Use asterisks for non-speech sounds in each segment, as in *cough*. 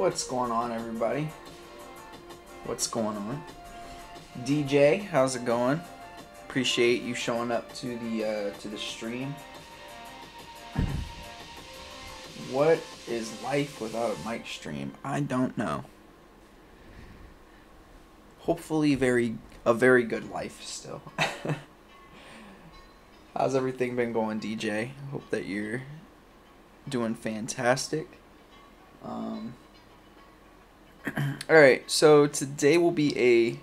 What's going on, everybody? What's going on? DJ, how's it going? Appreciate you showing up to the uh, to the stream. What is life without a mic stream? I don't know. Hopefully, very a very good life still. *laughs* How's everything been going, DJ? Hope that you're doing fantastic. Um, all right, so today will be a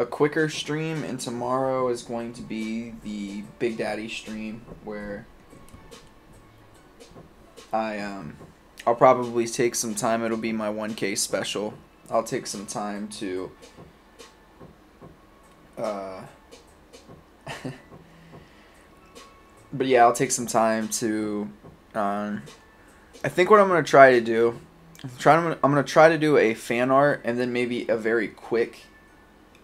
a quicker stream, and tomorrow is going to be the Big Daddy stream where I um I'll probably take some time. It'll be my 1K special. I'll take some time to uh *laughs* but yeah, I'll take some time to um I think what I'm to try to do trying I'm to try to do a fan art and then maybe a very quick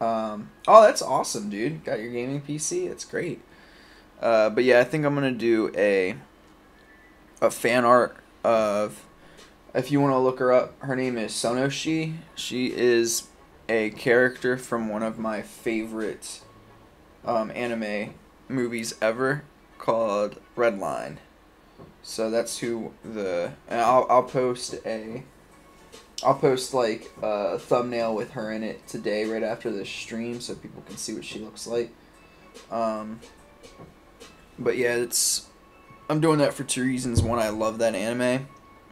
um oh, that's awesome, dude. Got your gaming PC? That's great. Uh, but yeah, I think I'm to do a a fan art of if you want to look her up, her name is Sonoshee. She is a character from one of my favorite um, anime movies ever called Redline. So that's who the and I'll I'll post a I'll post like a thumbnail with her in it today right after the stream so people can see what she looks like. Um, but yeah, it's I'm doing that for two reasons. One, I love that anime,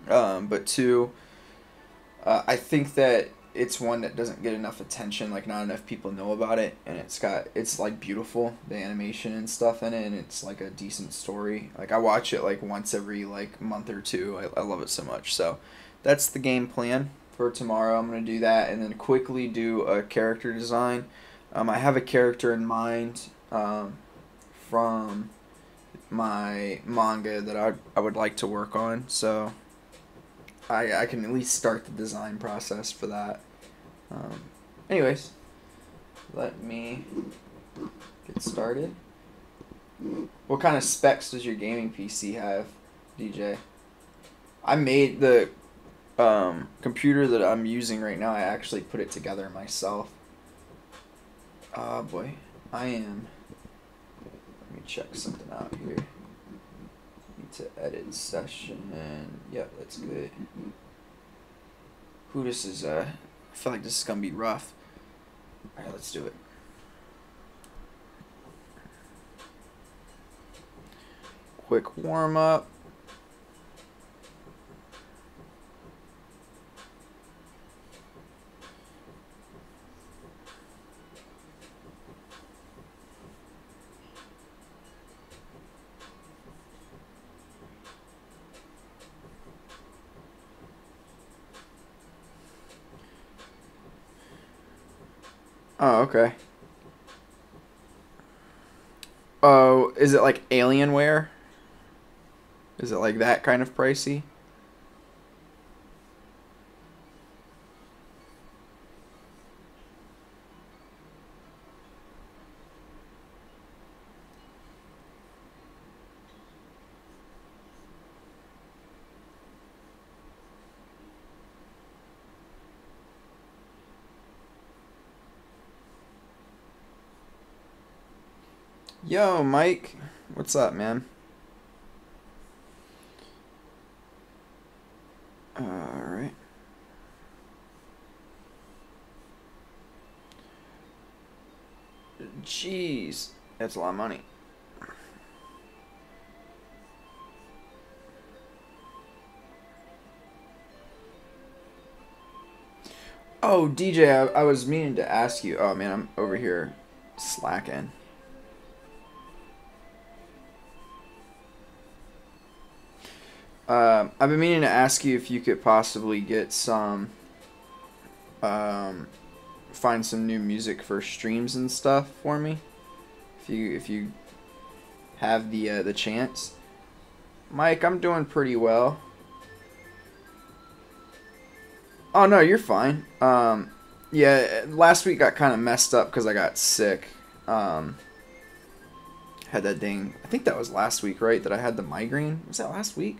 um, but two, uh, I think that it's one that doesn't get enough attention. Like not enough people know about it, and it's got it's like beautiful the animation and stuff in it, and it's like a decent story. Like I watch it like once every like month or two. I, I love it so much. So that's the game plan for tomorrow. I'm gonna do that, and then quickly do a character design. Um, I have a character in mind um, from my manga that I, I would like to work on. So I, I can at least start the design process for that. Um, anyways, let me get started. What kind of specs does your gaming PC have, DJ? I made the um, computer that I'm using right now. I actually put it together myself. Ah, boy, I am Let me check something out here. Need to edit session and yep, that's good. Who this is uh I feel like this is gonna be rough. Alright, let's do it. Quick warm up. Oh, okay. Oh, is it like Alienware? Is it like that kind of pricey? Yo, Mike. What's up, man? Alright. Jeez. That's a lot of money. Oh, DJ, I, I was meaning to ask you. Oh, man, I'm over here slacking. Uh, I've been meaning to ask you if you could possibly get some, um, find some new music for streams and stuff for me, if you if you have the uh, the chance. Mike, I'm doing pretty well. Oh no, you're fine. Um, yeah, last week got kind of messed up because I got sick. Um, had that dang. I think that was last week, right? That I had the migraine. Was that last week?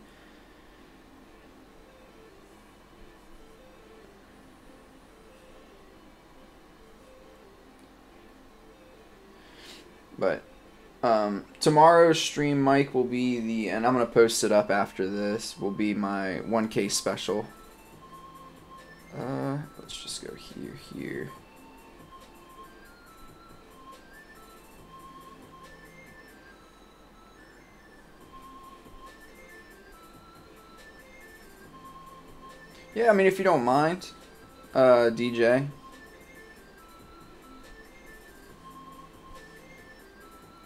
Um, tomorrow's stream, Mike, will be the, and I'm gonna post it up after this. Will be my 1K special. Uh, let's just go here, here. Yeah, I mean, if you don't mind, uh, DJ.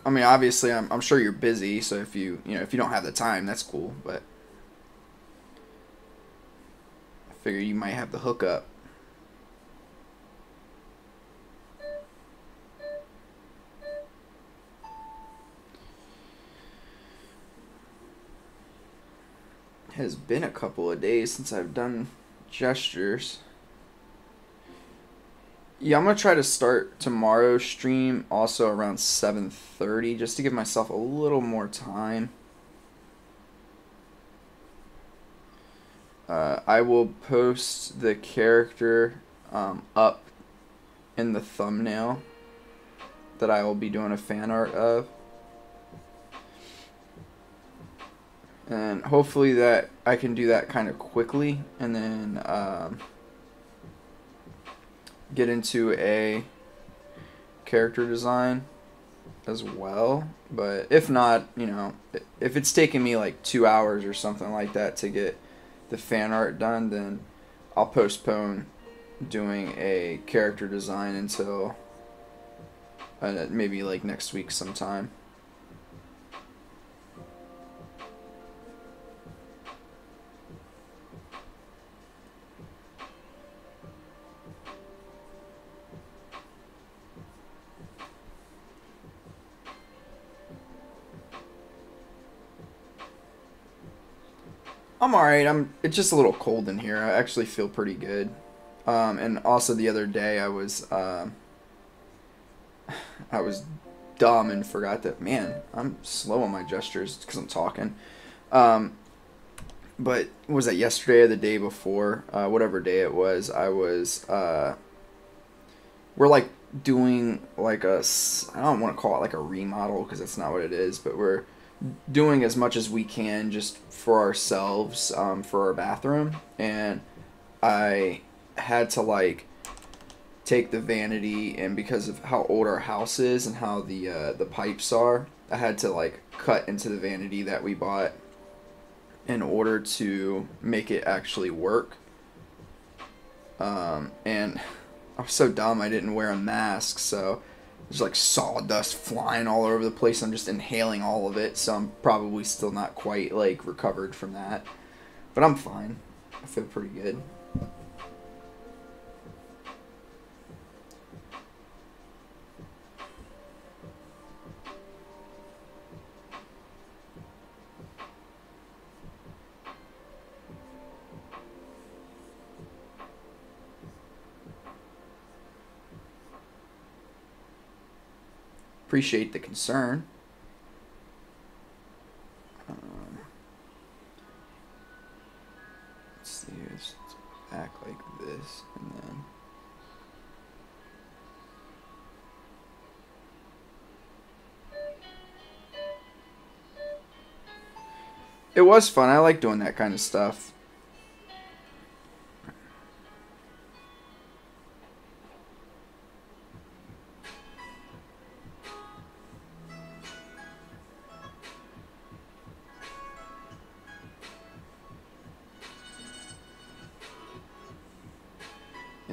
I mean, obviously, I'm, I'm sure you're busy, so if you, you know, if you don't have the time, that's cool, but I figure you might have the hookup. It has been a couple of days since I've done gestures. Yeah, I'm gonna try to start tomorrow's stream also around 7:30, just to give myself a little more time. Uh, I will post the character um, up in the thumbnail that I will be doing a fan art of. And hopefully that I can do that kind of quickly and then um, get into a character design as well. But if not, you know, if it's taking me like two hours or something like that to get the fan art done, then I'll postpone doing a character design until uh, maybe like next week sometime. I'm alright. I'm. It's just a little cold in here. I actually feel pretty good. Um, and also the other day I was, um, *sighs* I was dumb and forgot that. Man, I'm slow on my gestures because I'm talking. Um, but was that yesterday or the day before? Uh, whatever day it was, I was. Uh, we're like doing like a. I don't want to call it like a remodel because that's not what it is, but we're doing as much as we can just for ourselves um, for our bathroom. And i had to like take the vanity and because of how old our house is and how the uh, the pipes are i had to like cut into the vanity that we bought in order to make it actually work. Um, and *laughs* i was so dumb i didn't wear a mask so there's like sawdust flying all over the place. I'm just inhaling all of it, so I'm probably still not quite like recovered from that. But I'm fine. I feel pretty good. Appreciate the concern. Um, let's see, let's act like this, and then. It was fun. I like doing that kind of stuff.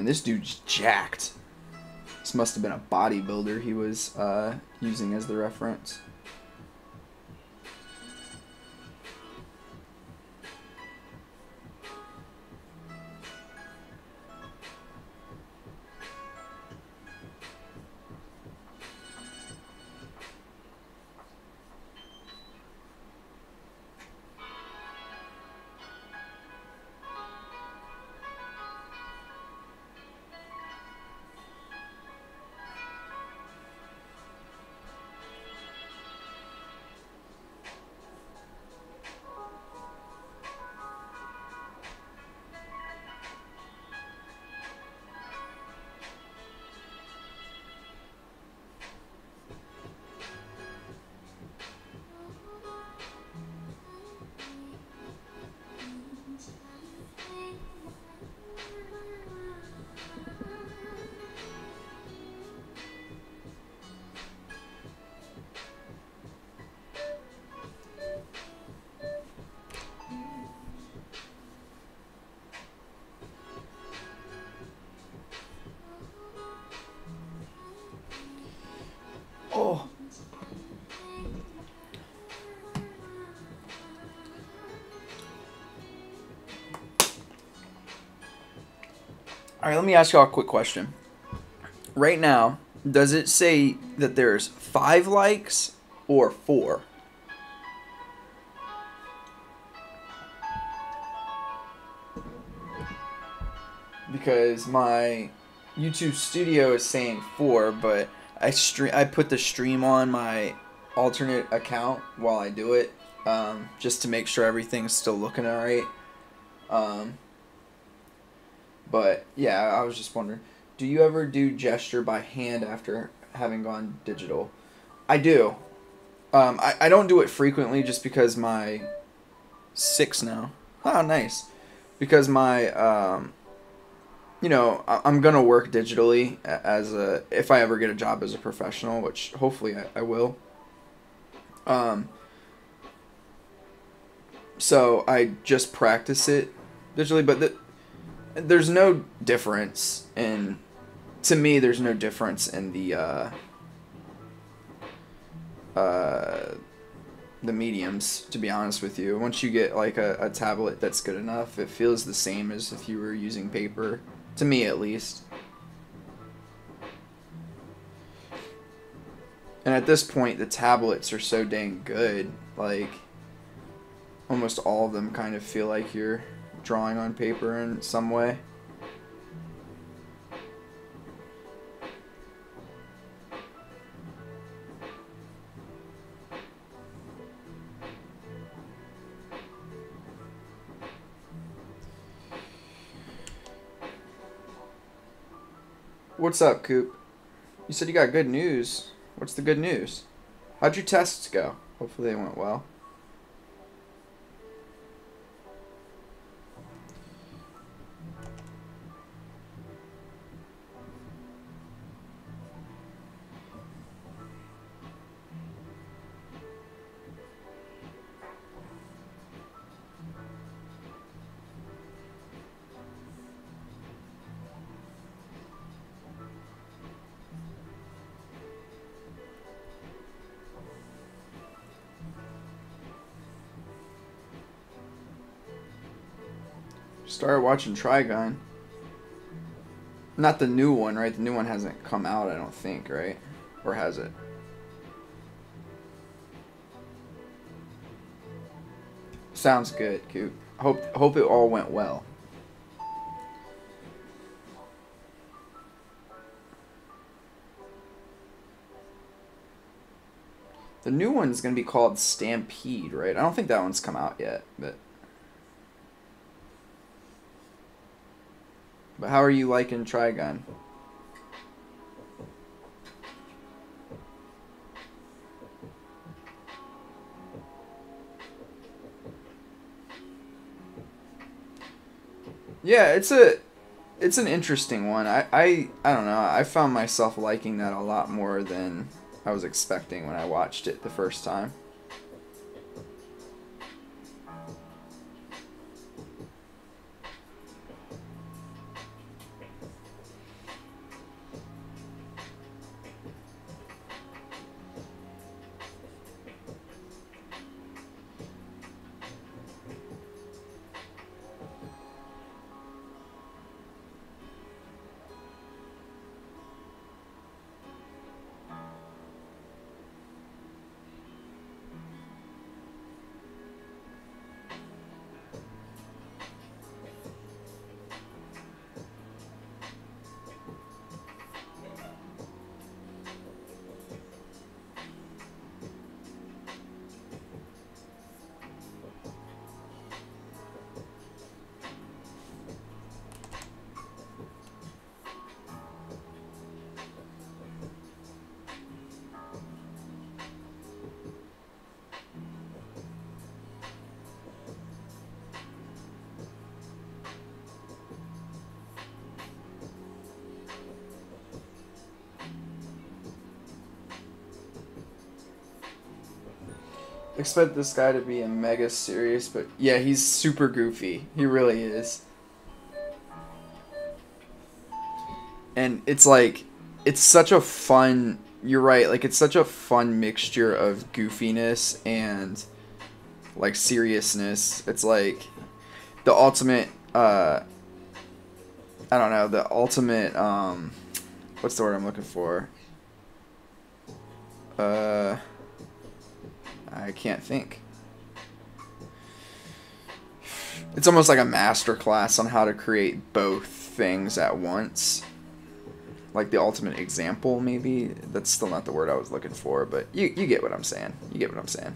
And this dude's jacked. This must have been a bodybuilder he was uh, using as the reference. Right, let me ask y'all a quick question. Right now, does it say that there's five likes or four? Because my YouTube Studio is saying four, but I stream I put the stream on my alternate account while I do it, um, just to make sure everything's still looking alright. Um, but yeah, I was just wondering, do you ever do gesture by hand after having gone digital? I do. Um, I, I don't do it frequently just because my six now. Oh, nice. Because my um, you know, I, I'm gonna work digitally as a if I ever get a job as a professional, which hopefully I, I will. Um. So I just practice it digitally, but the, there's no difference in to me there's no difference in the uh, uh, the mediums to be honest with you. Once you get like a, a tablet that's good enough it feels the same as if you were using paper to me at least. And at this point the tablets are so dang good like almost all of them kind of feel like you're drawing on paper in some way. What's up, Coop? You said you got good news. What's the good news? How'd your tests go? Hopefully they went well. Started watching Trigun. Not the new one, right? The new one hasn't come out, I don't think, right? Or has it? Sounds good, Coop. Hope hope it all went well. The new one's gonna be called Stampede, right? I don't think that one's come out yet, but But how are you liking Trigun? Yeah, it's a it's an interesting one. I, I I don't know. I found myself liking that a lot more than I was expecting when I watched it the first time. Expect this guy to be a mega serious, but yeah, he's super goofy. He really is. And it's like, it's such a fun. You're right. Like it's such a fun mixture of goofiness and like seriousness. It's like the ultimate uh, I don't know the ultimate um, what's the word I'm looking for? Uh, can't think. It's almost like a master class on how to create both things at once. Like the ultimate example, maybe. That's still not the word I was looking for, but you, you get what I'm saying. You get what I'm saying.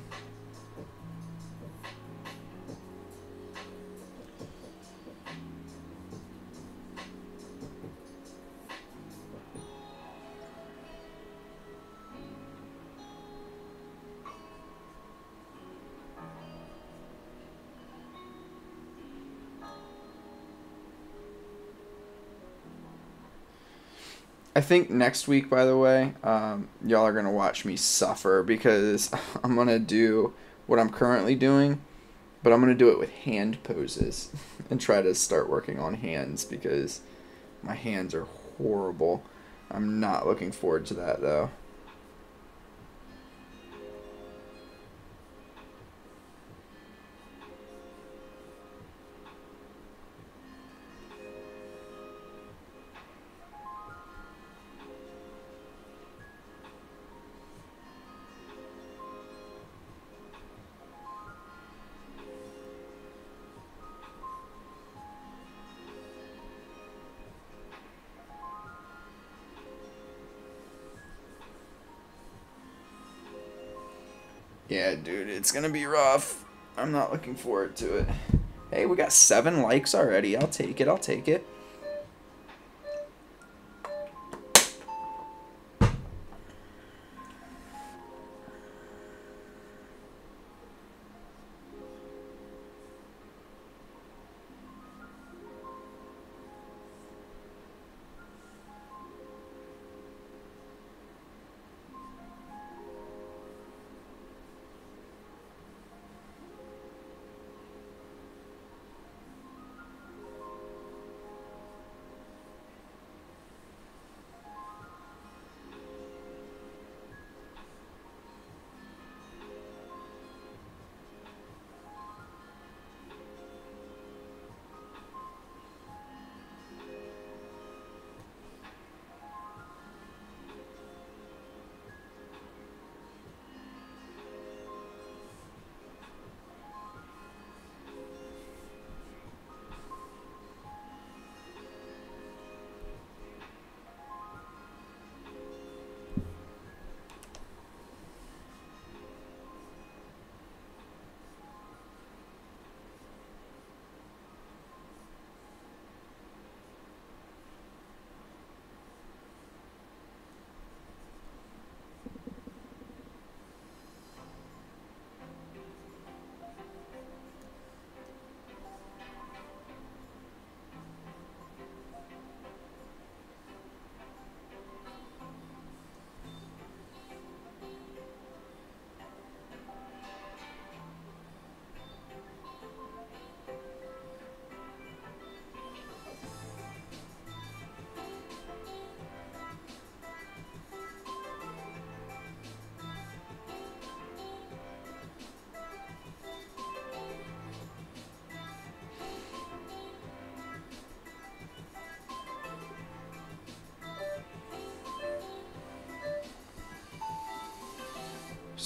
I think next week, by the way, um, y'all are gonna watch me suffer because *laughs* I'm gonna do what I'm currently doing, but I'm gonna do it with hand poses *laughs* and try to start working on hands because my hands are horrible. I'm not looking forward to that though. It's gonna be rough. I'm not looking forward to it. Hey, we got seven likes already. I'll take it. I'll take it.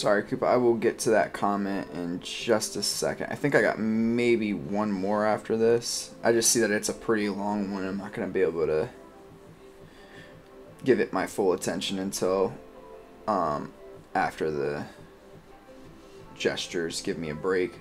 Sorry, Cooper. I will get to that comment in just a second. I think I got maybe one more after this. I just see that it's a pretty long one. I'm not going to be able to give it my full attention until um, after the gestures give me a break.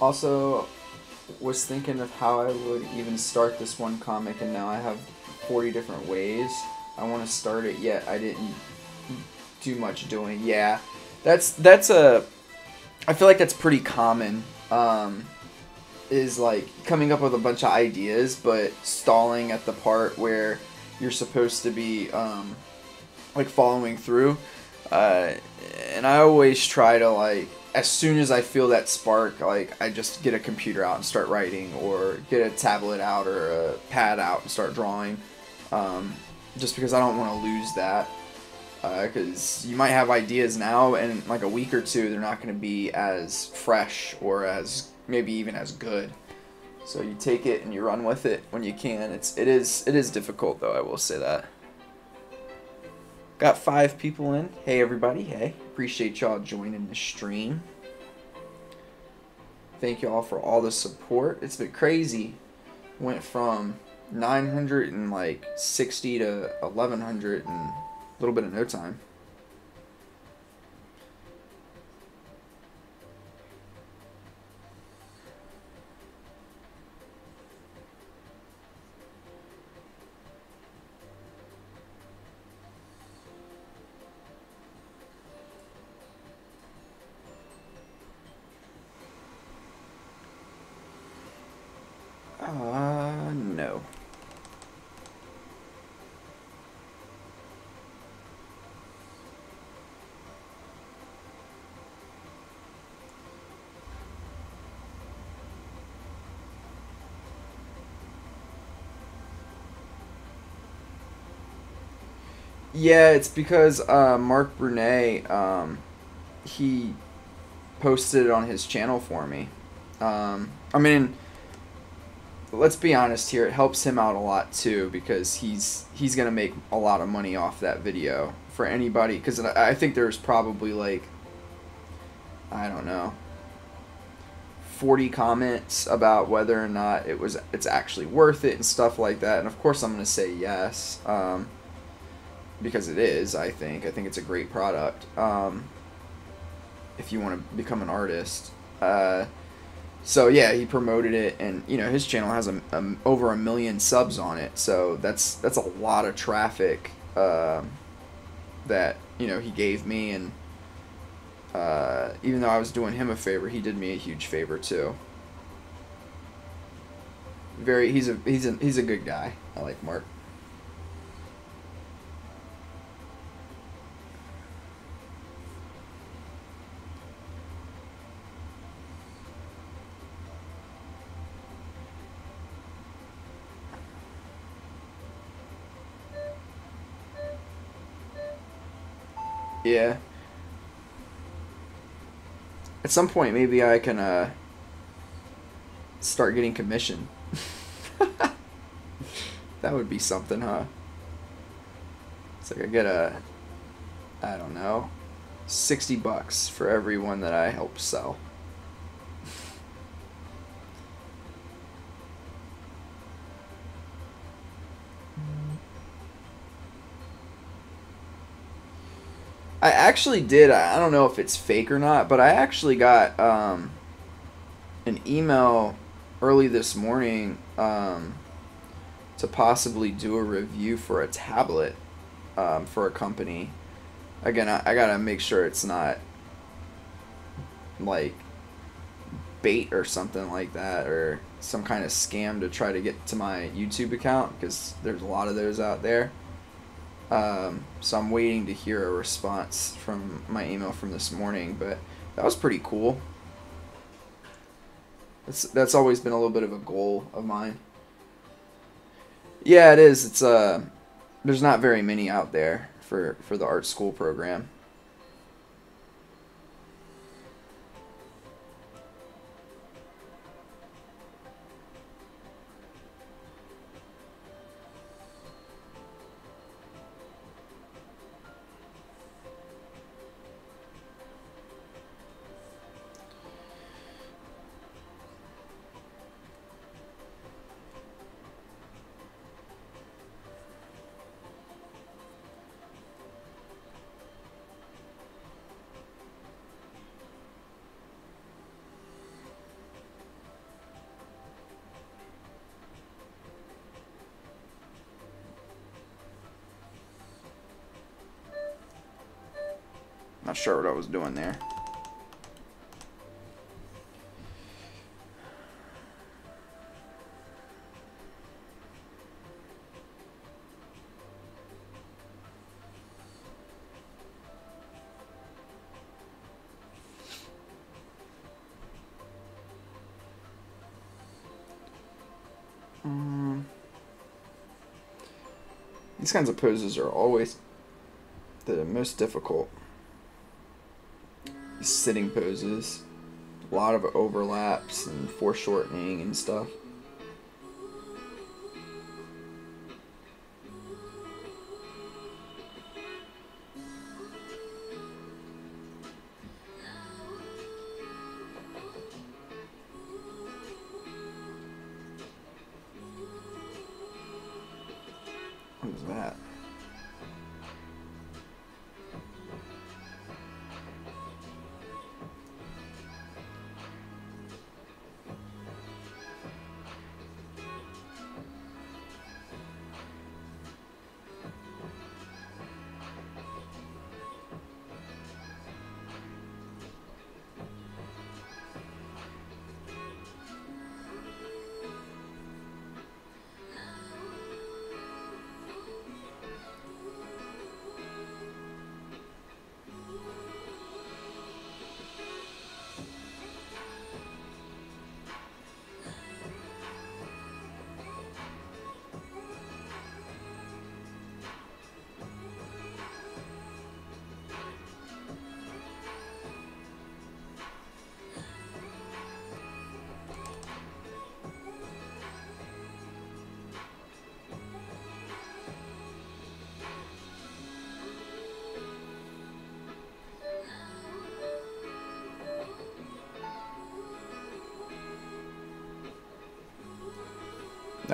Also, was thinking of how I would even start this one comic, and now I have 40 different ways I want to start it. Yet I didn't do much doing. Yeah, that's that's a. I feel like that's pretty common. Um, is like coming up with a bunch of ideas, but stalling at the part where you're supposed to be um, like following through. Uh, and I always try to like as soon as I feel that spark, like I just get a computer out and start writing, or get a tablet out or a pad out and start drawing. Um, just because I don't want to lose that. Because uh, you might have ideas now, and like a week or two, they're not going to be as fresh or as maybe even as good. So you take it and you run with it when you can. It's it is it is difficult though. I will say that. Got five people in. Hey, everybody. Hey. Appreciate y'all joining the stream. Thank y'all for all the support. It's been crazy. Went from 960 to 1100 in a little bit of no time. Yeah, it's because uh, Marc Brunet, um, he posted it on his channel for me. Um, I mean, let's be honest here, it helps him out a lot too because he's he's gonna make a lot of money off that video for anybody. Because I think there's probably like, I don't know, 40 comments about whether or not it was it's actually worth it and stuff like that. And of course, I'm gonna say yes. Um, because it is. I think. I think it's a great product. Um, if you want to become an artist. Uh, so yeah, he promoted it, and you know his channel has a, a over a million subs on it. So that's that's a lot of traffic uh, that you know he gave me, and uh, even though I was doing him a favor, he did me a huge favor too. Very, he's a he's a he's a good guy. I like Marc. Yeah. At some point, maybe I can uh, start getting commission. *laughs* that would be something, huh? It's like I get a, I don't know, 60 bucks for every one that I help sell. I actually did. I don't know if it's fake or not, but I actually got um, an email early this morning um, to possibly do a review for a tablet um, for a company. Again, I, I gotta make sure it's not like bait or something like that or some kind of scam to try to get to my YouTube account because there's a lot of those out there. Um, so I'm waiting to hear a response from my email from this morning, but that was pretty cool. That's that's always been a little bit of a goal of mine. Yeah, it is. It's uh there's not very many out there for for the art school program. Sure what I was doing there. Um, these kinds of poses are always the most difficult. Sitting poses, a lot of overlaps and foreshortening and stuff.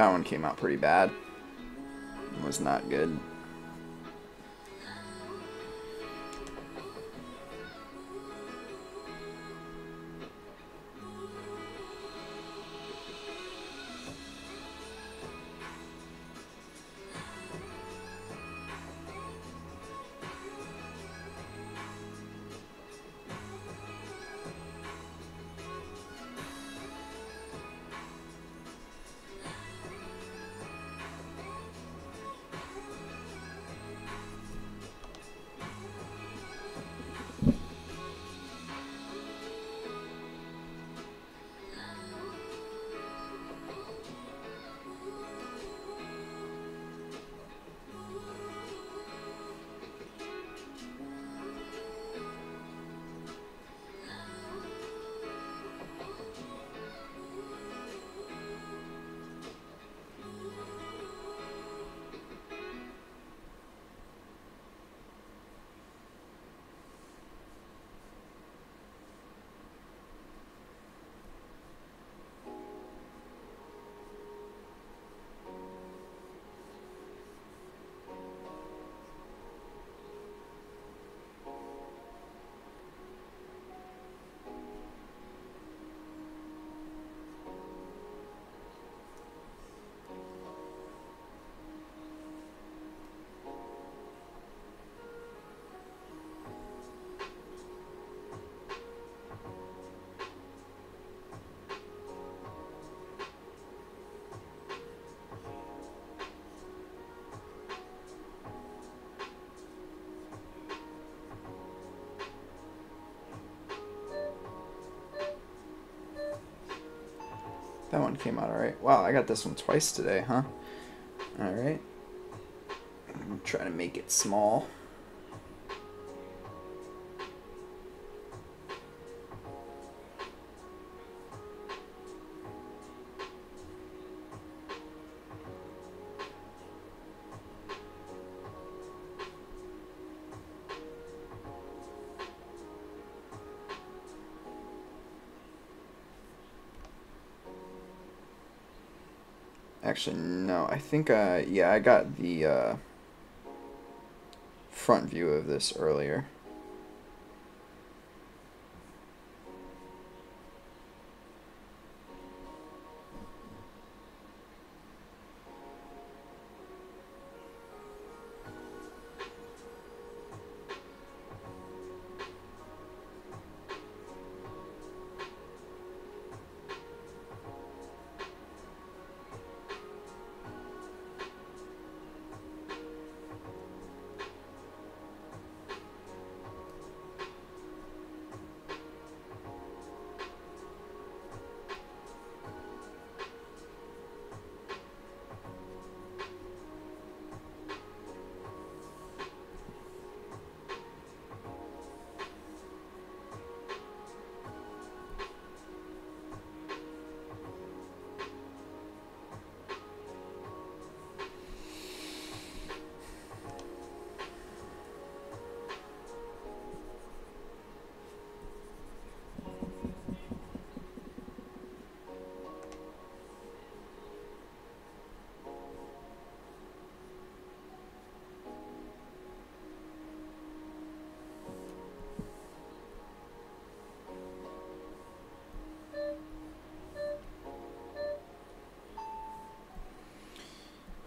That one came out pretty bad. It was not good. That one came out alright. Wow, I got this one twice today, huh? Alright. I'm trying to make it small. Actually, no. I think, uh, yeah, I got the uh, front view of this earlier.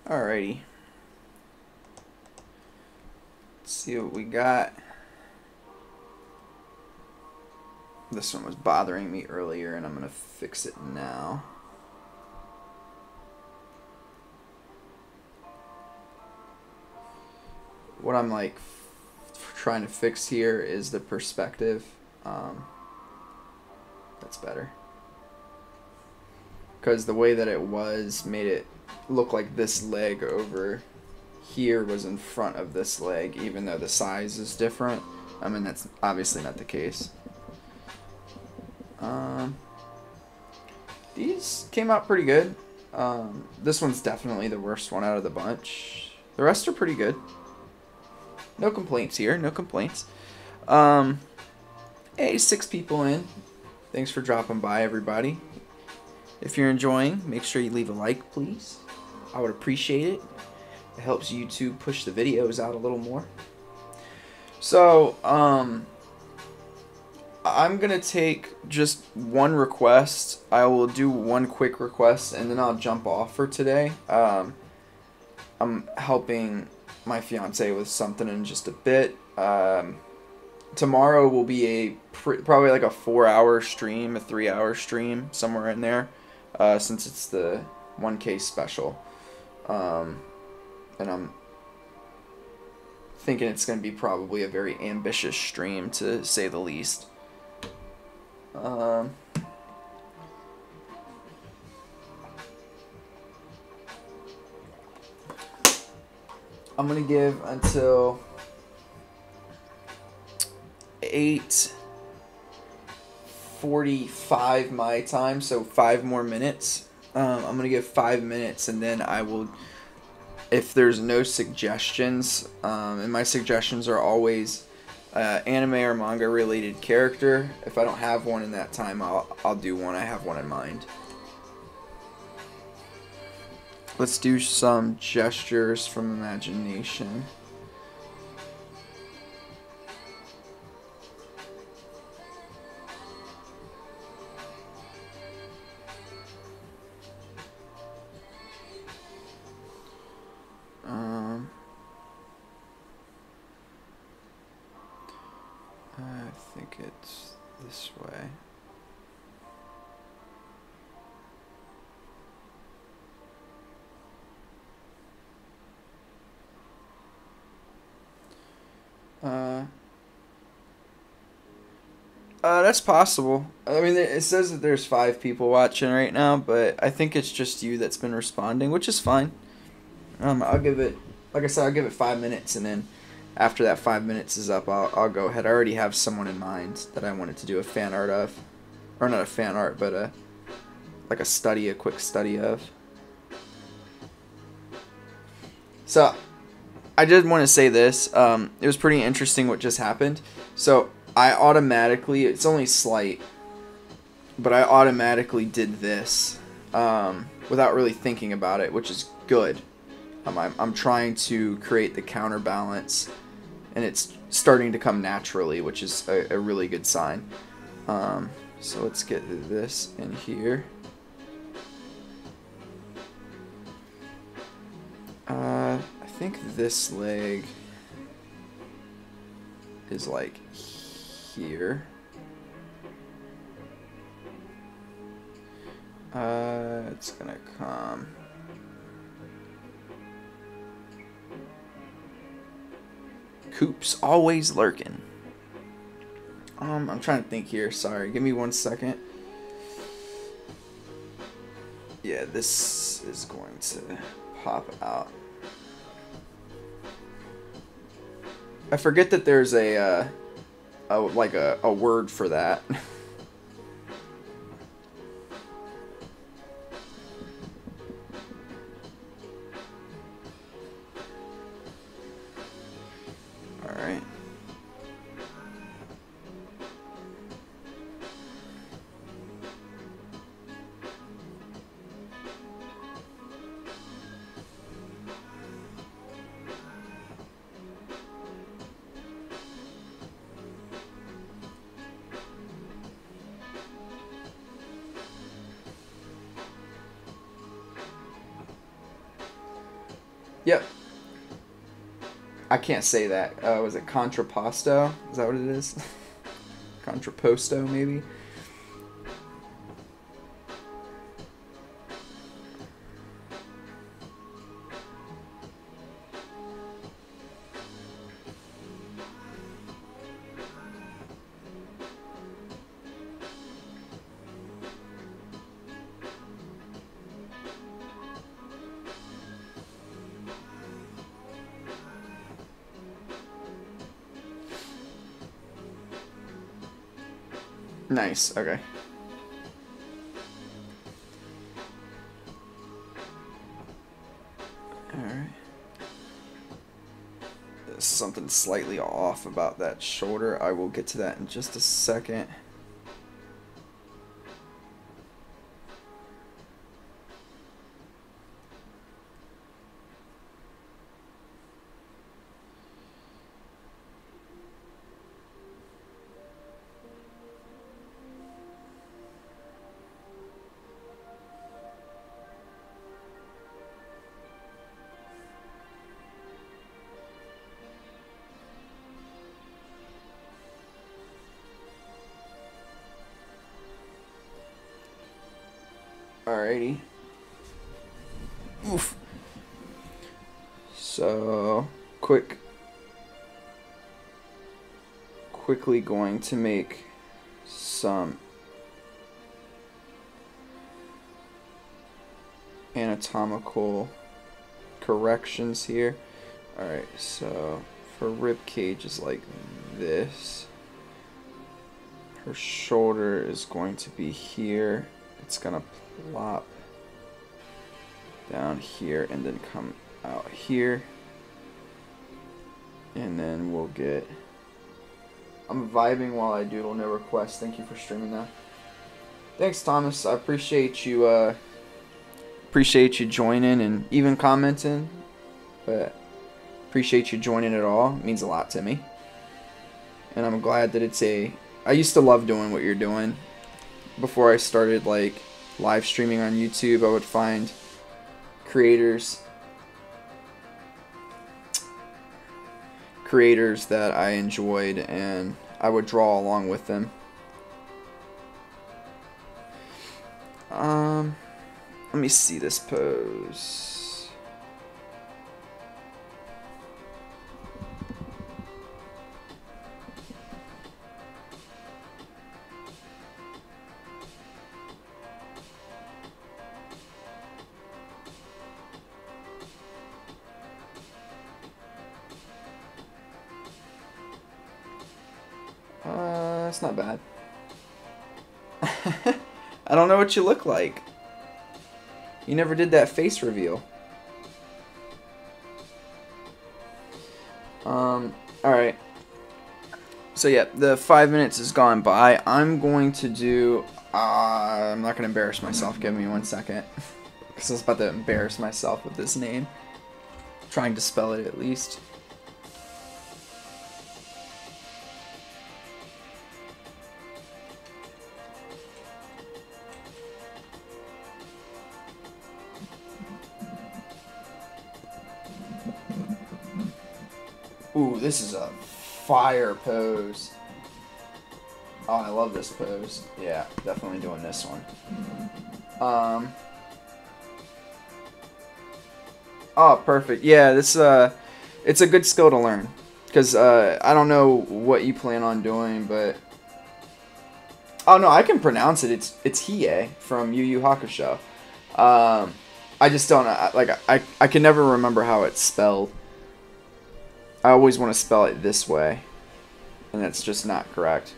Alrighty. Let's see what we got. This one was bothering me earlier and I'm going to fix it now. What I'm like trying to fix here is the perspective. Um, that's better. Because the way that it was made it look like this leg over here was in front of this leg, even though the size is different. I mean, that's obviously not the case. Um, these came out pretty good. Um, this one's definitely the worst one out of the bunch. The rest are pretty good. No complaints here. No complaints. Um, hey, six people in. Thanks for dropping by, everybody. If you're enjoying, make sure you leave a like, please. I would appreciate it. It helps YouTube push the videos out a little more. So, um, I'm gonna take just one request. I will do one quick request and then I'll jump off for today. Um, I'm helping my fiance with something in just a bit. Um, tomorrow will be a probably like a four-hour stream, a three-hour stream, somewhere in there, uh, since it's the 1K special. Um, and I'm thinking it's going to be probably a very ambitious stream to say the least. Um, I'm gonna give until eight forty-five my time, so five more minutes. Um, I'm gonna give five minutes, and then I will. If there's no suggestions, um, and my suggestions are always uh, anime or manga related character. If I don't have one in that time, I'll I'll do one. I have one in mind. Let's do some gestures from imagination. That's possible. I mean, it says that there's five people watching right now, but I think it's just you that's been responding, which is fine. Um, I'll give it, like I said, I'll give it five minutes, and then after that five minutes is up, I'll, I'll go ahead. I already have someone in mind that I wanted to do a fan art of, or not a fan art, but a like a study, a quick study of. So I did want to say this. Um, it was pretty interesting what just happened. So I automatically, it's only slight, but I automatically did this um, without really thinking about it, which is good. Um, I'm, I'm trying to create the counterbalance, and it's starting to come naturally, which is a, a really good sign. Um, so let's get this in here. Uh, I think this leg is like here. Uh, it's gonna come. Coops always lurking. Um, I'm trying to think here. Sorry, give me one second. Yeah, this is going to pop out. I forget that there's a, uh, a like a, a word for that. *laughs* can't say that. Uh, was it contrapposto? Is that what it is? *laughs* contrapposto, maybe? Nice, okay. Alright. There's something slightly off about that shoulder. I will get to that in just a second. Going to make some anatomical corrections here. Alright, so for rib cage is like this. Her shoulder is going to be here. It's gonna plop down here and then come out here. And then we'll get... I'm vibing while I doodle, no request. Thank you for streaming that. Thanks, Thomas. I appreciate you, uh, appreciate you joining and even commenting. But appreciate you joining at all. It means a lot to me. And I'm glad that it's a... I used to love doing what you're doing. Before I started, like, live streaming on YouTube, I would find creators creators that I enjoyed and I would draw along with them. Um, let me see this pose. *laughs* I don't know what you look like. You never did that face reveal. Um, alright. So yeah, the five minutes has gone by. I'm going to do... Uh, I'm not going to embarrass myself. Give me one second. *laughs* Because I was about to embarrass myself with this name. trying to spell it at least. This is a fire pose. Oh, I love this pose. Yeah, definitely doing this one. Um. Oh, perfect. Yeah, this uh, it's a good skill to learn. Cause uh, I don't know what you plan on doing, but oh no, I can pronounce it. It's it's Hiei from Yu Yu Hakusho. Um, I just don't like I I can never remember how it's spelled. I always want to spell it this way, and that's just not correct.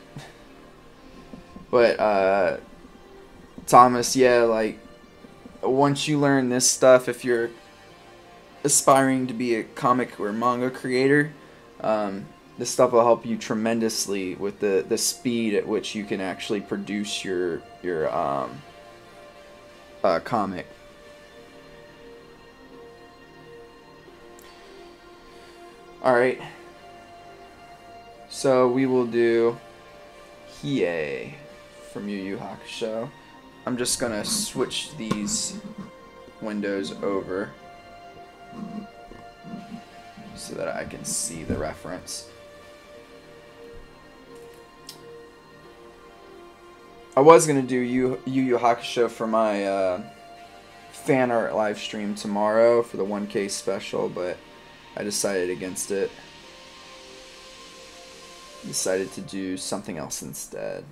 *laughs* but uh, Thomas, yeah, like once you learn this stuff, if you're aspiring to be a comic or manga creator, um, this stuff will help you tremendously with the the speed at which you can actually produce your your um, uh, comic. Alright. So we will do Hiei from Yu Yu Hakusho. I'm just gonna switch these windows over. so that I can see the reference. I was gonna do Yu Yu, Yu Hakusho for my uh, fan art live stream tomorrow for the 1K special, but I decided against it. Decided to do something else instead.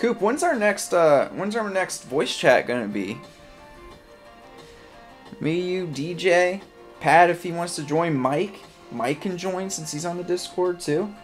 Coop, when's our next uh when's our next voice chat gonna be? Me, you, DJ, Pat if he wants to join Mike. Mike can join since he's on the Discord too.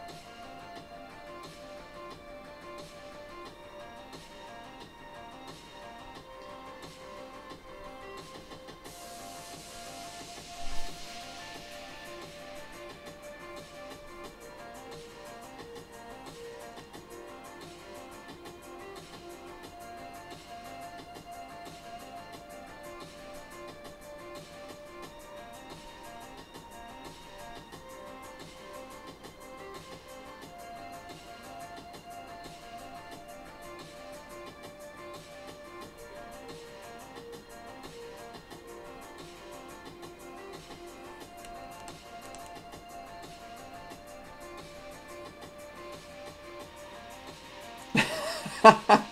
I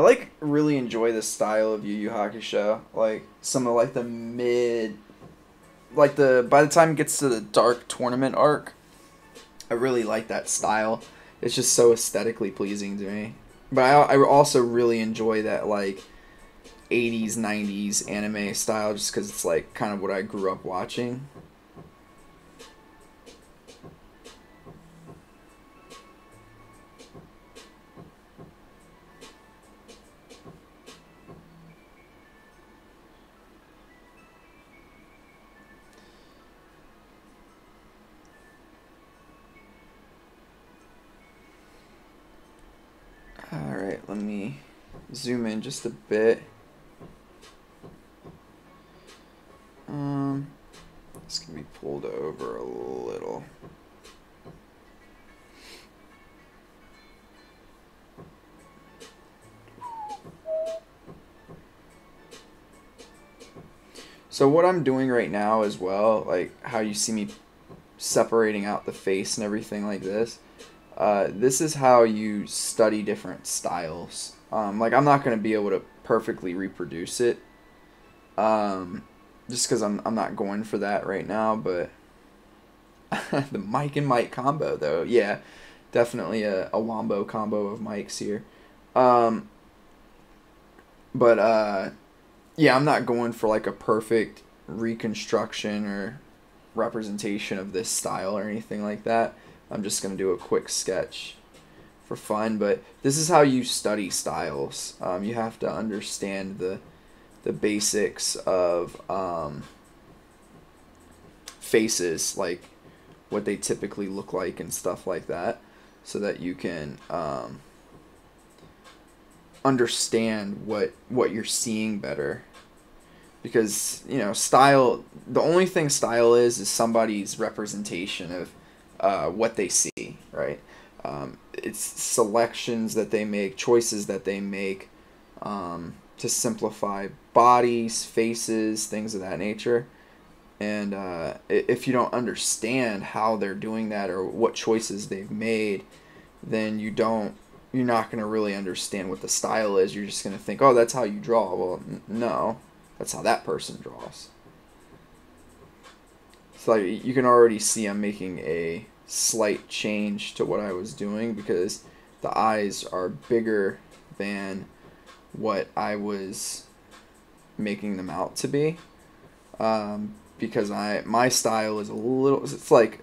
like really enjoy the style of Yu Yu Hakusho. Like some of like the mid, like the by the time it gets to the dark tournament arc, I really like that style. It's just so aesthetically pleasing to me. But I, I also really enjoy that like 80s 90s anime style just because it's like kind of what I grew up watching. Let me zoom in just a bit. Um, this can be pulled over a little. So what I'm doing right now as well, like how you see me separating out the face and everything like this, uh, this is how you study different styles. Um, like I'm not gonna be able to perfectly reproduce it, um, just because I'm I'm not going for that right now. But *laughs* the Mike and Mike combo though, yeah, definitely a, a wombo combo of mics here. Um, but uh, yeah, I'm not going for like a perfect reconstruction or representation of this style or anything like that. I'm just going to do a quick sketch for fun, but this is how you study styles. Um, you have to understand the the basics of um, faces, like what they typically look like and stuff like that, so that you can um, understand what what you're seeing better. Because you know, style. The only thing style is is somebody's representation of uh, what they see, right? Um, it's selections that they make, choices that they make um, to simplify bodies, faces, things of that nature. And uh, if you don't understand how they're doing that or what choices they've made, then you don't. You're not going to really understand what the style is. You're just going to think, "Oh, that's how you draw." Well, no, that's how that person draws. Like, you can already see I'm making a slight change to what I was doing because the eyes are bigger than what I was making them out to be. Um, because I my style is a little it's like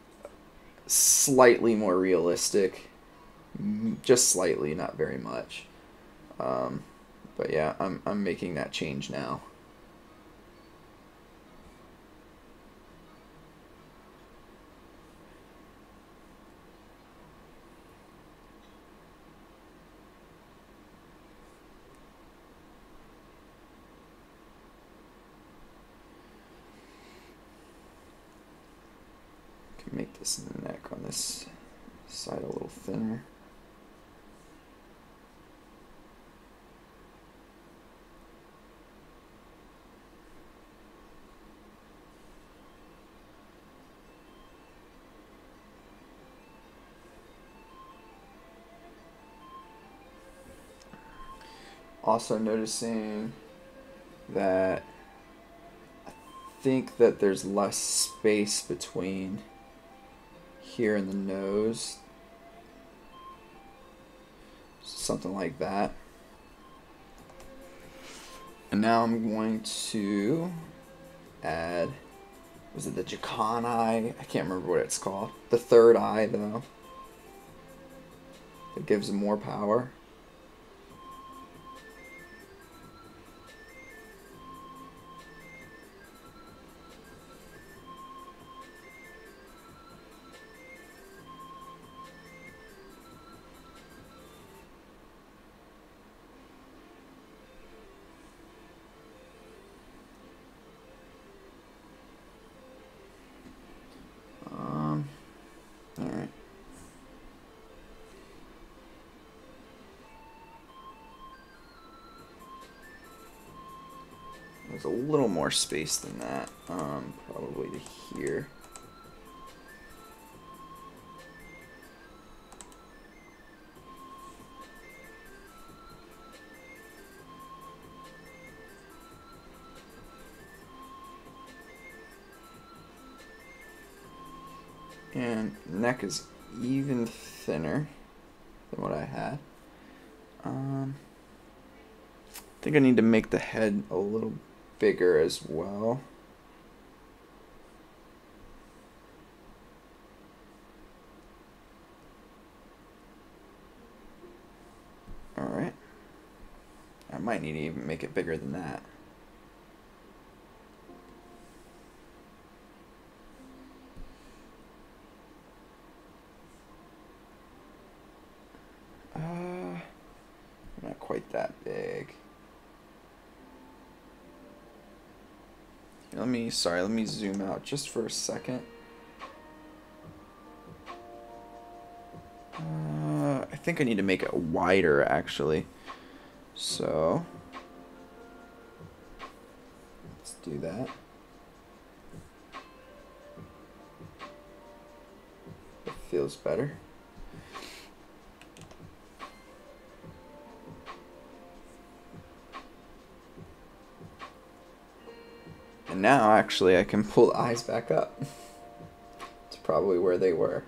slightly more realistic just slightly, not very much. Um, but yeah, I'm, I'm making that change now. Can make this neck on this side a little thinner. also noticing that I think that there's less space between here in the nose. Something like that. And now I'm going to add, was it the Jagan eye? I can't remember what it's called. The third eye though. It gives more power. More space than that, um, probably to here. And neck is even thinner than what I had. Um, I think I need to make the head a little bigger as well. Alright. I might need to even make it bigger than that. Uh, not quite that big. Let me, sorry, let me zoom out just for a second. Uh, I think I need to make it wider actually. So, let's do that. It feels better. And now, actually, I can pull the eyes back up. It's probably where they were.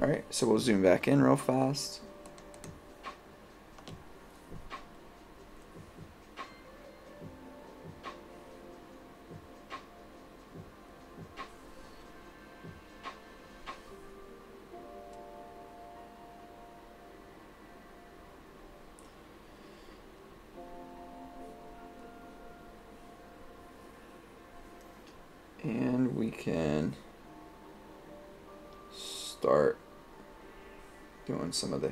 Alright, so we'll zoom back in real fast. Some of the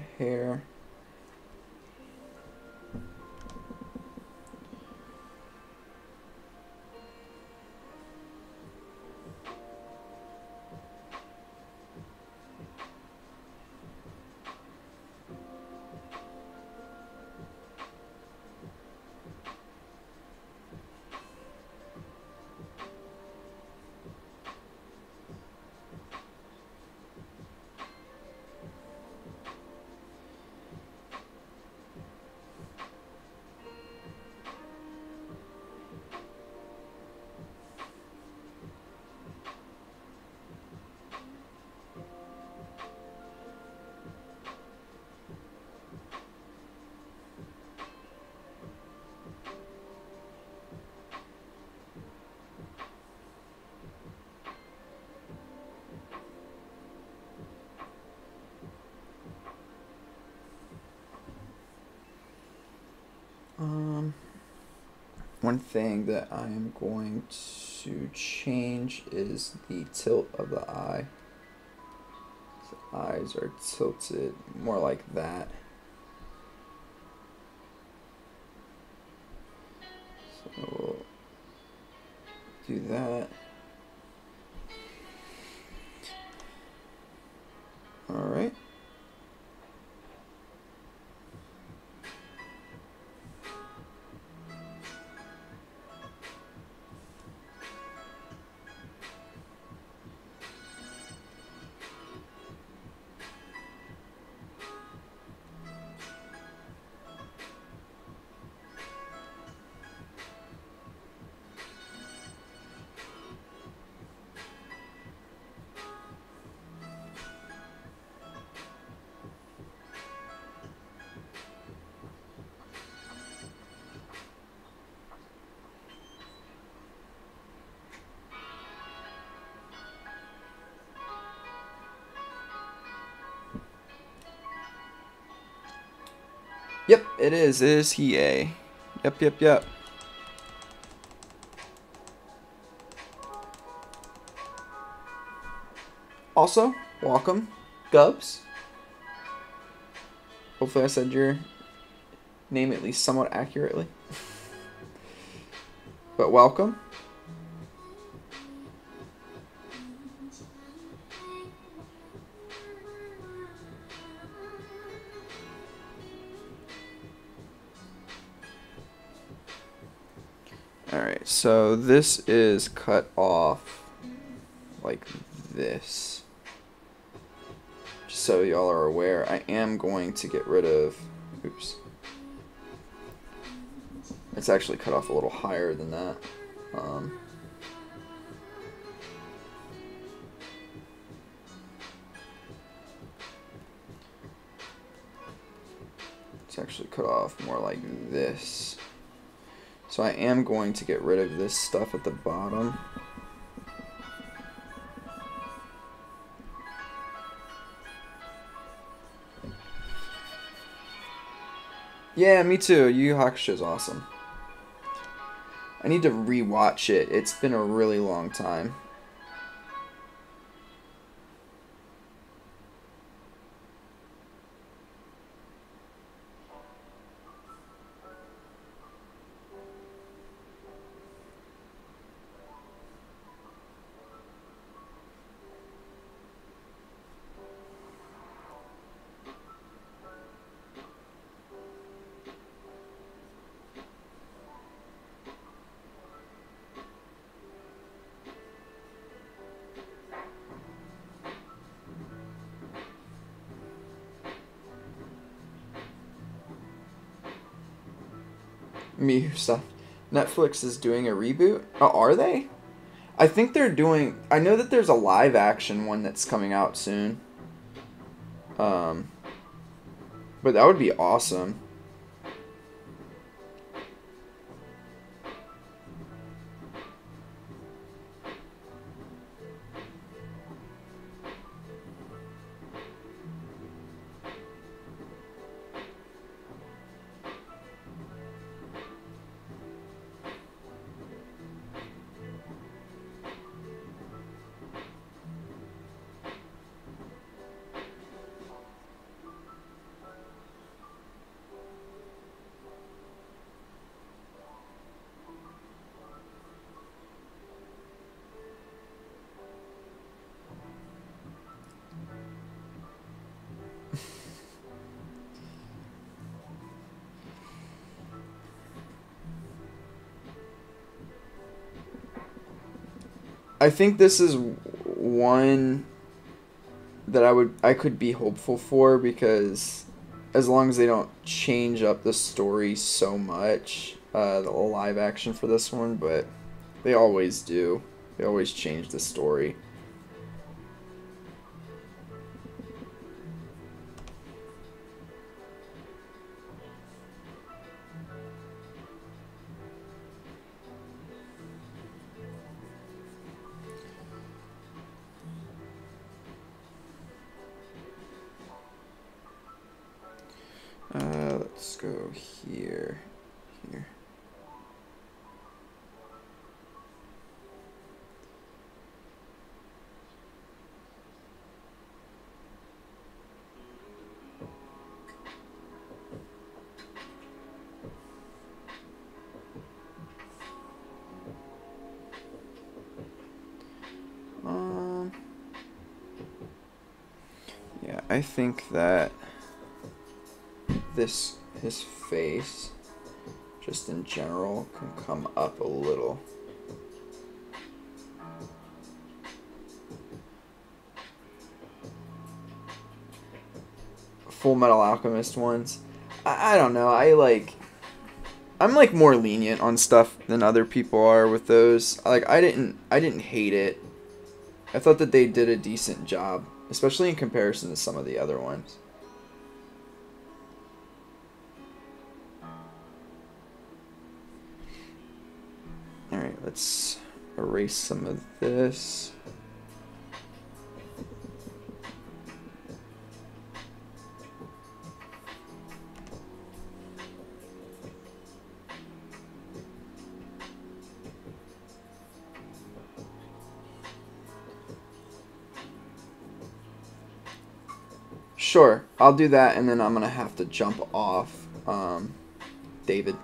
one thing that I am going to change is the tilt of the eye. The eyes are tilted more like that. It is. Is he a. Yep, yep, yep. Also, welcome, Gubs. Hopefully I said your name at least somewhat accurately. *laughs* but welcome. Alright, so this is cut off like this. Just so y'all are aware, I am going to get rid of, oops. It's actually cut off a little higher than that. Um, it's actually cut off more like this. So I am going to get rid of this stuff at the bottom. Yeah, me too. Yu Yu Hakusho is awesome. I need to rewatch it. It's been a really long time. Me stuff. Netflix is doing a reboot. Oh, are they? I think they're doing. I know that there's a live action one that's coming out soon. Um, but that would be awesome. I think this is one that I would I could be hopeful for because as long as they don't change up the story so much, uh, the live action for this one, but they always do. They always change the story. Think that this his face just in general can come up a little. Fullmetal Alchemist ones. I, I don't know. I like. I'm like more lenient on stuff than other people are with those. Like I didn't I didn't hate it. I thought that they did a decent job, especially in comparison to some of the other ones. Alright, let's erase some of this. Sure, I'll do that, and then I'm gonna have to jump off, um, David.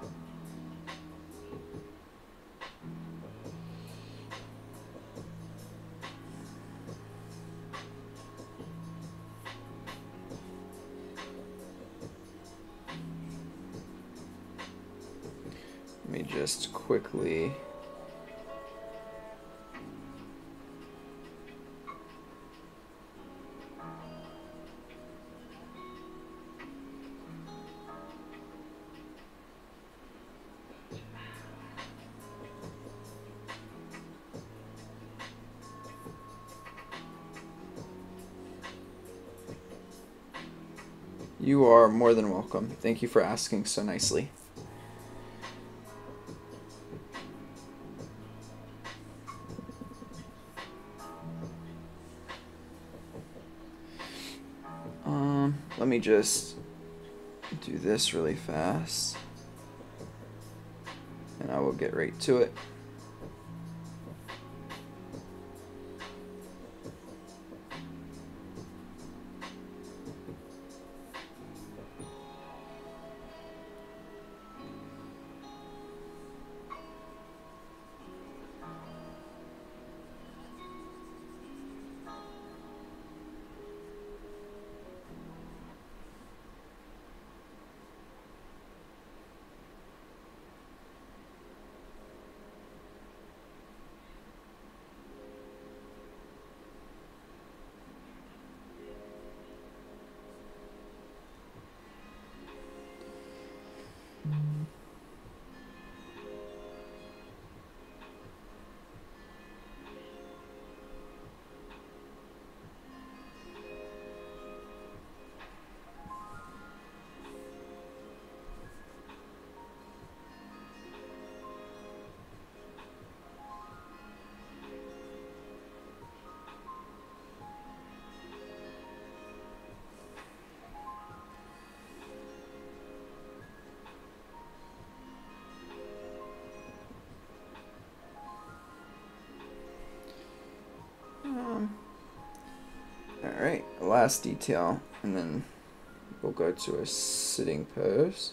Welcome. Thank you for asking so nicely. Um, let me just do this really fast. And I will get right to it. Last detail, and then we'll go to a sitting pose.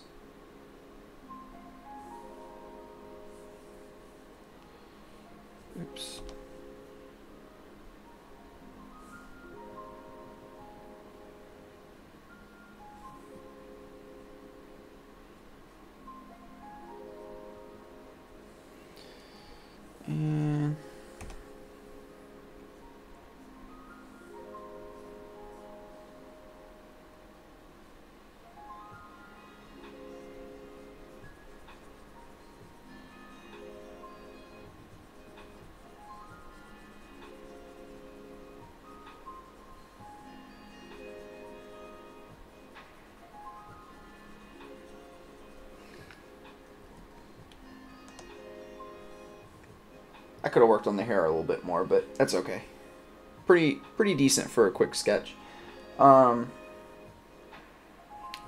Could have worked on the hair a little bit more, but that's okay. Pretty pretty decent for a quick sketch. Um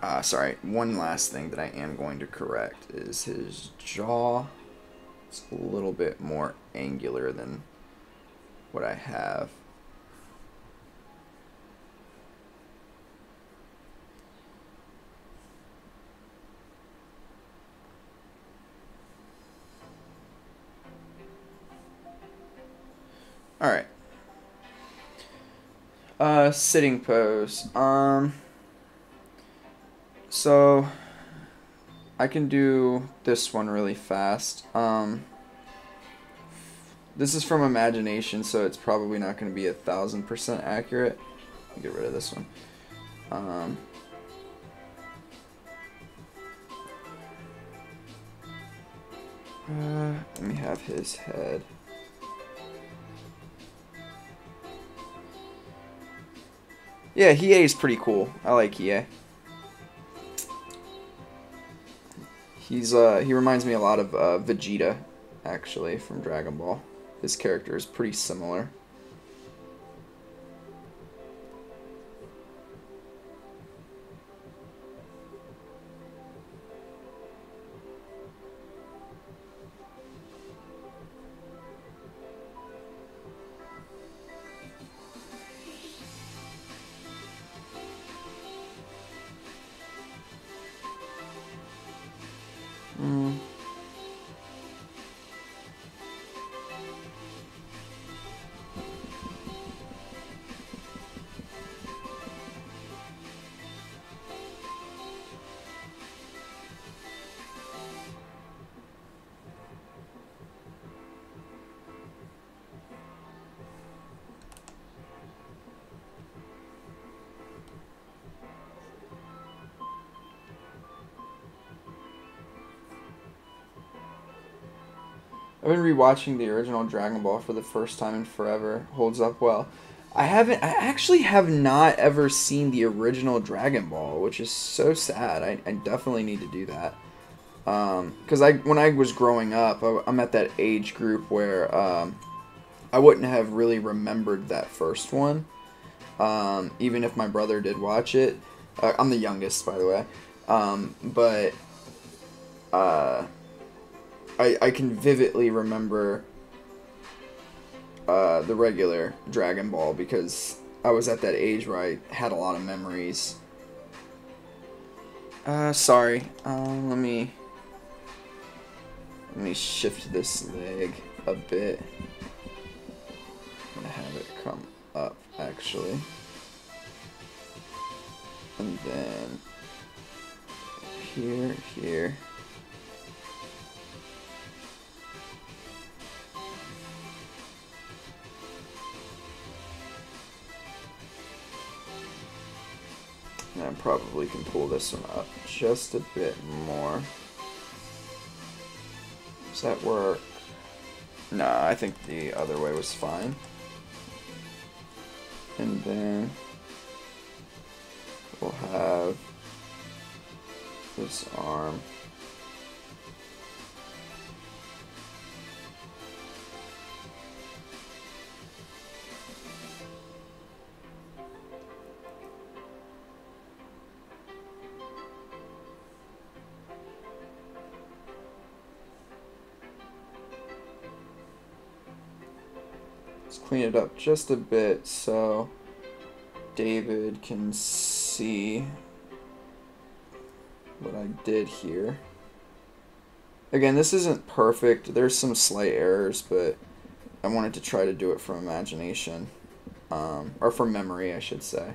uh, sorry, one last thing that I am going to correct is his jaw. It's a little bit more angular than what I have. Sitting pose. Um. So. I can do this one really fast. Um. This is from imagination, so it's probably not going to be a thousand percent accurate. Get rid of this one. Um. Uh, let me have his head. Yeah, Hiei is pretty cool. I like Hiei. He's uh he reminds me a lot of uh, Vegeta, actually, from Dragon Ball. His character is pretty similar. Rewatching the original Dragon Ball for the first time in forever. Holds up well. I haven't. I actually have not ever seen the original Dragon Ball, which is so sad. I, I definitely need to do that. Um, cause I when I was growing up, I, I'm at that age group where um, I wouldn't have really remembered that first one. Um, even if my brother did watch it. Uh, I'm the youngest, by the way. Um, but uh, I, I can vividly remember uh, the regular Dragon Ball because I was at that age where I had a lot of memories. Uh, sorry. Um, let me let me shift this leg a bit. I'm gonna have it come up actually, and then here, here. And I probably can pull this one up just a bit more. Does that work? Nah, I think the other way was fine. And then we'll have this arm. Clean it up just a bit so David can see what I did here. Again, this isn't perfect. There's some slight errors, but I wanted to try to do it from imagination. Um, or from memory, I should say.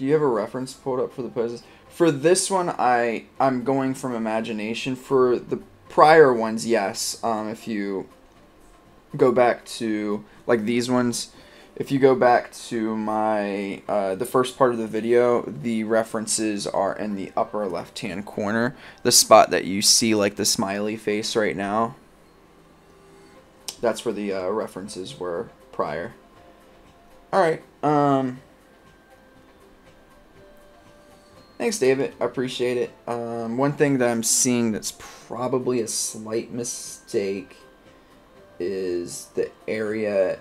Do you have a reference pulled up for the poses? For this one, I I'm going from imagination. For the prior ones, yes. Um, if you go back to like these ones, if you go back to my uh, the first part of the video, the references are in the upper left hand corner, the spot that you see like the smiley face right now. That's where the uh, references were prior. All right. Um. Thanks, David. I appreciate it. Um, one thing that I'm seeing that's probably a slight mistake is the area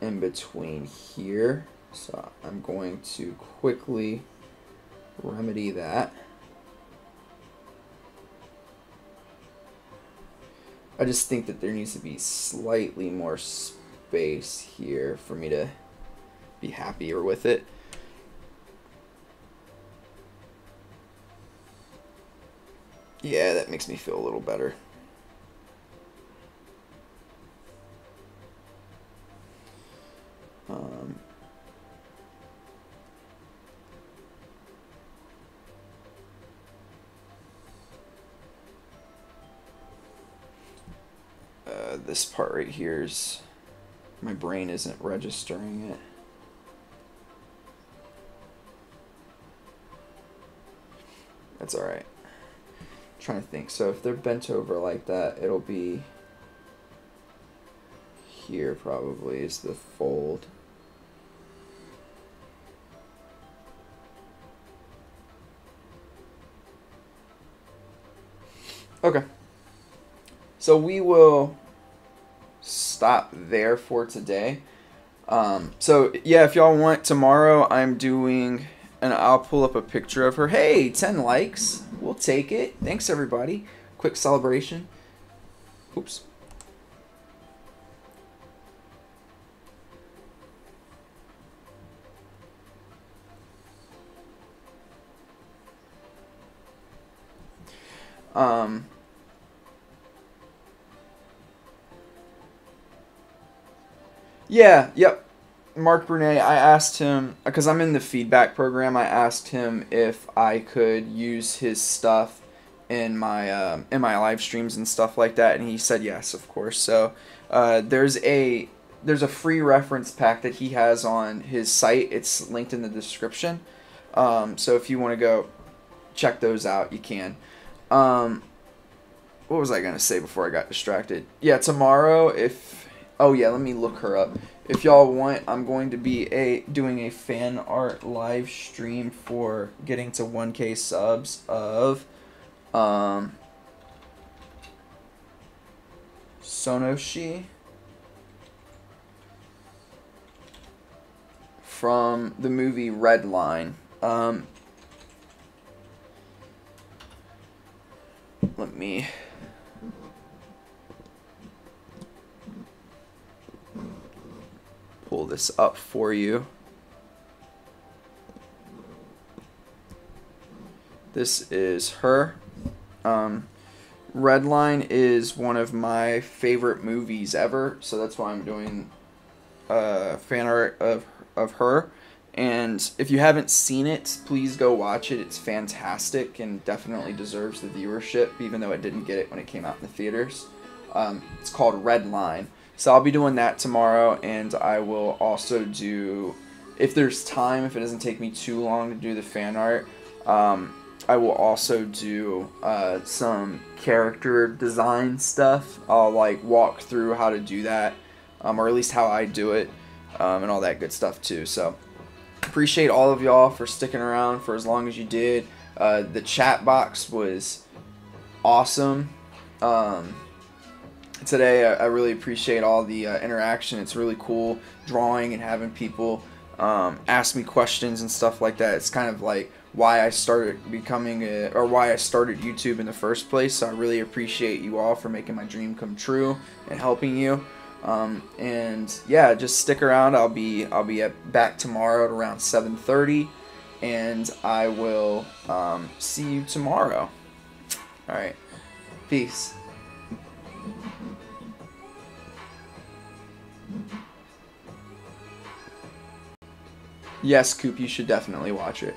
in between here. So I'm going to quickly remedy that. I just think that there needs to be slightly more space here for me to be happier with it. Yeah, that makes me feel a little better. Um, uh, this part right here is my brain isn't registering it. That's all right trying to think. So if they're bent over like that, it'll be here probably is the fold. Okay. So we will stop there for today. Um, so yeah, if y'all want tomorrow, I'm doing and I'll pull up a picture of her. Hey, 10 likes. We'll take it. Thanks, everybody. Quick celebration. Oops. Um, yeah, yep. Marc Brunet, I asked him because I'm in the feedback program. I asked him if I could use his stuff in my uh, in my live streams and stuff like that, and he said yes, of course. So uh, there's a there's a free reference pack that he has on his site. It's linked in the description. Um, so if you want to go check those out, you can. Um, what was I gonna say before I got distracted? Yeah, tomorrow if oh yeah, let me look her up if y'all want, I'm going to be a doing a fan art live stream for getting to 1k subs of um Sonoshee from the movie Redline. Um let me pull this up for you. This is her. Um, Redline is one of my favorite movies ever, so that's why I'm doing uh, fan art of of her. And if you haven't seen it, please go watch it. It's fantastic and definitely deserves the viewership, even though it didn't get it when it came out in the theaters. Um, it's called Redline. So I'll be doing that tomorrow, and I will also do, if there's time, if it doesn't take me too long to do the fan art, um, I will also do uh, some character design stuff. I'll like walk through how to do that, um, or at least how I do it, um, and all that good stuff too. So appreciate all of y'all for sticking around for as long as you did. Uh, the chat box was awesome. Um, today. I, I really appreciate all the uh, interaction. It's really cool drawing and having people um, ask me questions and stuff like that. It's kind of like why I started becoming a, or why I started YouTube in the first place. So I really appreciate you all for making my dream come true and helping you. Um, and yeah, just stick around. I'll be I'll be at, back tomorrow at around 7:30, and I will um, see you tomorrow. All right, peace. Yes, Coop, you should definitely watch it.